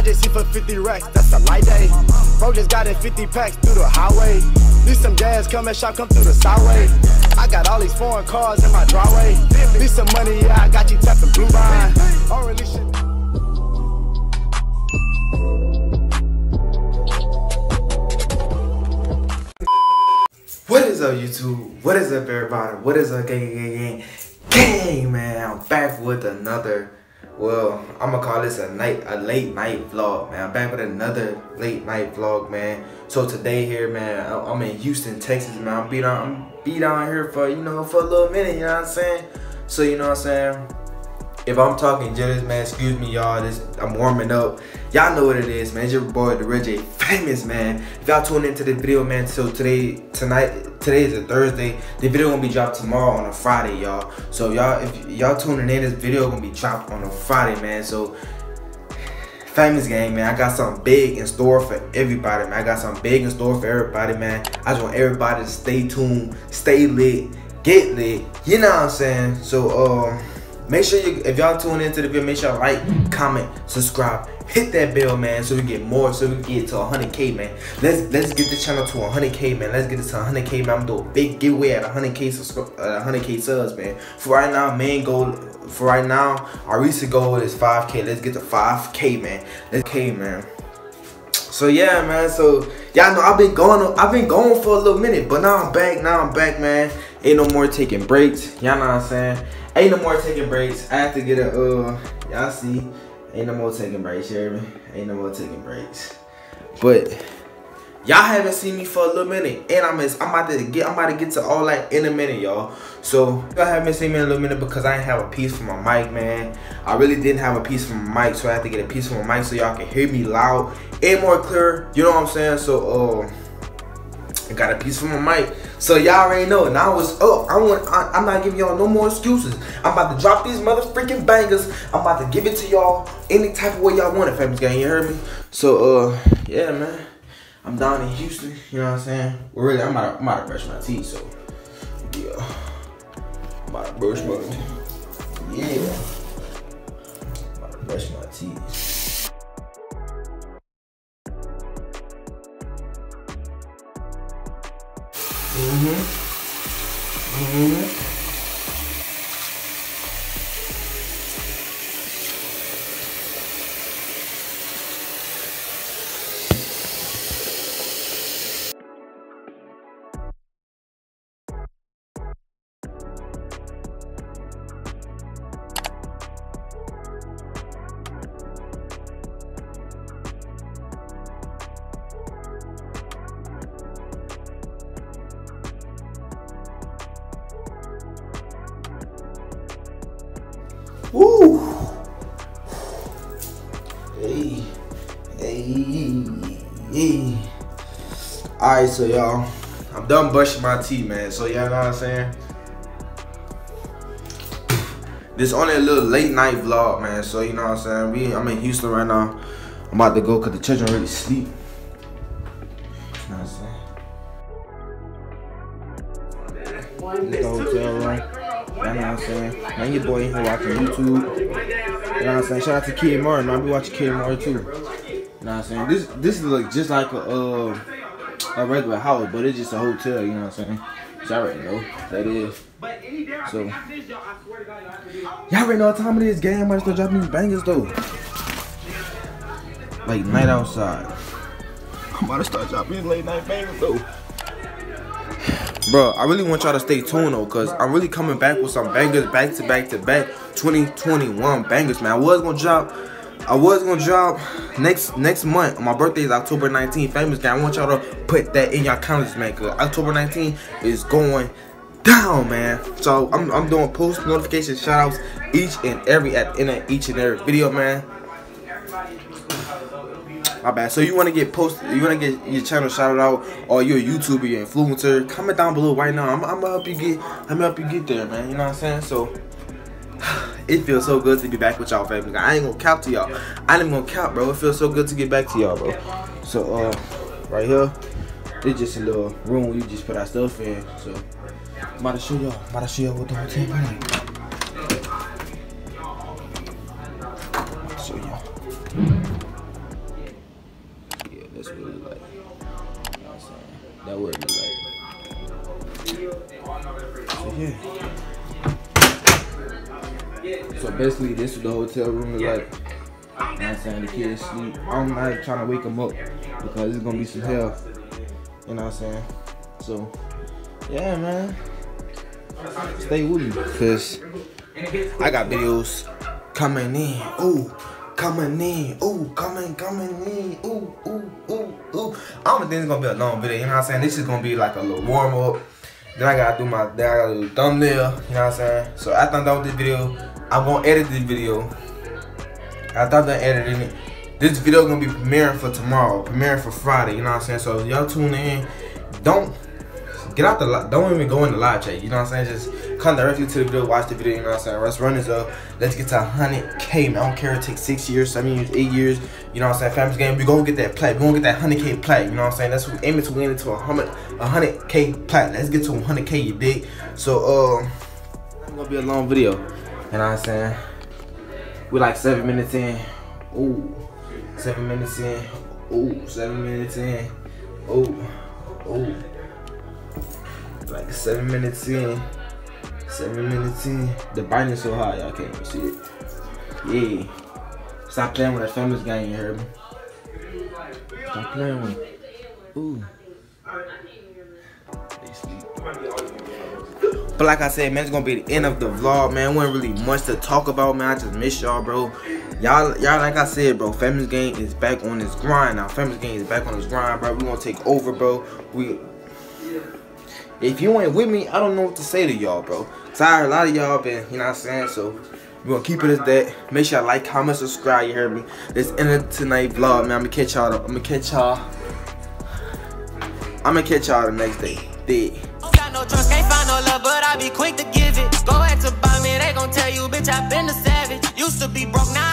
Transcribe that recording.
I just see for 50 racks, that's a light day. Bro just got in 50 packs through the highway. Need some gas, come and shop, come through the sideway. I got all these foreign cars in my driveway. Need some money, yeah, I got you tapping blue line. Don't shit. What is up, YouTube? What is up, everybody? What is up, gang, gang, gang, gang, man? I'm back with another. Well, I'm gonna call this a night, a late night vlog, man. I'm back with another late night vlog, man. So today here, man, I'm in Houston, Texas, man. I'm be down, I'm be down here for you know for a little minute. You know what I'm saying? So you know what I'm saying? If I'm talking jitters, man, excuse me, y'all. This I'm warming up. Y'all know what it is, man. It's your boy, the Red J, famous man. If y'all tune into the video, man. So today, tonight, today is a Thursday. The video gonna be dropped tomorrow on a Friday, y'all. So y'all, if y'all tuning in, this video gonna be dropped on a Friday, man. So famous gang, man. I got something big in store for everybody, man. I got something big in store for everybody, man. I just want everybody to stay tuned, stay lit, get lit. You know what I'm saying? So um. Make sure you, if y'all tune into the video, make sure like, comment, subscribe, hit that bell, man, so we get more, so we get to 100k, man. Let's let's get the channel to 100k, man. Let's get it to 100k, man. I'm doing a big giveaway at 100k subscribe, uh, 100k subs, man. For right now, main goal, for right now, our recent goal is 5k. Let's get to 5k, man. Let's k, man. So yeah, man. So y'all know I've been going, I've been going for a little minute, but now I'm back. Now I'm back, man. Ain't no more taking breaks. Y'all know what I'm saying? Ain't no more taking breaks. I have to get a uh. Y'all see? Ain't no more taking breaks. Me? Ain't no more taking breaks. But y'all haven't seen me for a little minute, and I'm I'm about to get I'm about to get to all that in a minute, y'all. So y'all haven't seen me in a little minute because I ain't have a piece for my mic, man. I really didn't have a piece for my mic, so I had to get a piece for my mic so y'all can hear me loud and more clear. You know what I'm saying? So uh. I got a piece for my mic. So y'all already know. Now it's up. I want I, I'm not giving y'all no more excuses. I'm about to drop these motherfucking bangers. I'm about to give it to y'all any type of way y'all want it, famous gang. You heard me? So uh yeah man. I'm down in Houston, you know what I'm saying? Well really I'm about to, I'm about to brush my teeth, so yeah. I'm about to brush my teeth. Yeah. I'm about to brush my teeth. Mm-hmm. Mm-hmm. Woo! Hey, hey, hey. Alright, so y'all, I'm done brushing my teeth, man. So y'all know what I'm saying? This only a little late night vlog, man. So you know what I'm saying? We, I'm in Houston right now. I'm about to go cause the children already sleep. You know what I'm saying? This hotel room. You know what I'm saying? Man, your boy in here watching YouTube. You know what I'm saying? Shout out to Kid Martin. I be watching Kid Martin too. You know what I'm saying? This this look just like a uh, a regular house, but it's just a hotel. You know what I'm saying? So I already know that is. So y'all already know what time it is. Game, I start dropping these bangers though. Like night outside. I'm about to start dropping late night bangers though. Bro, I really want y'all to stay tuned though, cause I'm really coming back with some bangers back to back to back 2021 bangers, man. I was gonna drop, I was gonna drop next next month. My birthday is October 19th. Famous guy, I want y'all to put that in your calendars, man. Cause October 19th is going down, man. So I'm I'm doing post notification shout outs each and every at the end of each and every video, man. My bad. So you want to get posted? You want to get your channel shouted out, or you're a YouTuber, you're influencer? Comment down below right now. I'm, I'm gonna help you get. I'm gonna help you get there, man. You know what I'm saying? So it feels so good to be back with y'all, family. I ain't gonna count to y'all. I ain't gonna count, bro. It feels so good to get back to y'all, bro. So uh, right here, it's just a little room you just put our stuff in. So I'm about to show y'all. I'm about to show y'all what the is like. That would look like. So yeah. So basically, this is the hotel room. Is like. You know I'm saying? The kids sleep. I'm not trying to wake them up because it's gonna be some hell. You know what I'm saying? So, yeah, man. Stay with me, cause I got videos coming in. Ooh, coming in. Ooh, coming, coming in. Oh, ooh ooh. I don't think it's gonna be a long video. You know what I'm saying? This is gonna be like a little warm up. Then I gotta do my, then I gotta do thumbnail. You know what I'm saying? So after I'm done with this video, I'm gonna edit this video. After I'm done editing it, this video gonna be premiering for tomorrow, premiering for Friday. You know what I'm saying? So y'all tune in, don't get out the don't even go in the live chat. You know what I'm saying? Just come directly to the video, watch the video. You know what I'm saying? Let's run this up. Let's get to 100k. Man, I don't care. It takes six years, seven years, eight years. You know what I'm saying? Famous Gang. We gonna get that plat. We gonna get that 100k plat. You know what I'm saying? That's what we aiming to win into a 100 100k plat. Let's get to 100k. You dig? So uh, it's gonna be a long video. You know what I'm saying? We like seven minutes in. Ooh, seven minutes in. Ooh, seven minutes in. Ooh, ooh like seven minutes in. Seven minutes in. The binding's so high, y'all can't even see it. Yeah. Stop playing with that famous game, you heard me? Stop playing with it. Ooh. But like I said, man, it's gonna be the end of the vlog, man. Wasn't really much to talk about, man. I just miss y'all, bro. Y'all, y'all, like I said, bro, Famous Game is back on his grind now. Famous Game is back on his grind, bro. We gonna take over, bro. We if you ain't with me, I don't know what to say to y'all, bro. Sorry, a lot of y'all been, you know what I'm saying? So, we're gonna keep it as that. Make sure you like, comment, subscribe, you heard me. This end of tonight vlog, man. I'm gonna catch y'all. I'm gonna catch y'all. I'm gonna catch y'all the next day. Dead. No trust, can't find no love, but I be quick to give it. Go ahead to buy me, they gon' tell you, bitch, I been the savage. Used to be broke, now